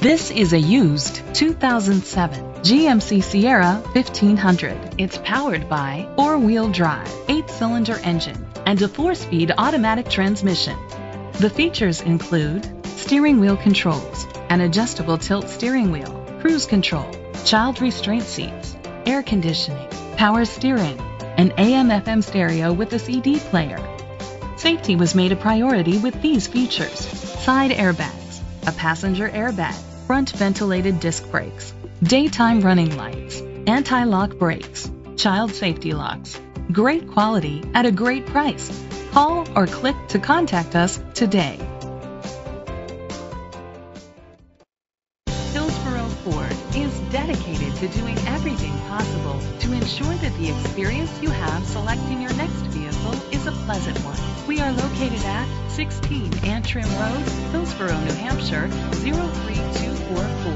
This is a used 2007 GMC Sierra 1500. It's powered by four-wheel drive, eight-cylinder engine, and a four-speed automatic transmission. The features include steering wheel controls, an adjustable tilt steering wheel, cruise control, child restraint seats, air conditioning, power steering, an AM FM stereo with a CD player. Safety was made a priority with these features. Side airbags, a passenger airbag, front ventilated disc brakes, daytime running lights, anti-lock brakes, child safety locks. Great quality at a great price. Call or click to contact us today. Hillsboro Ford is dedicated to doing everything possible to ensure that the experience you have selecting your next vehicle are located at 16 Antrim Road, Hillsborough, New Hampshire 03244.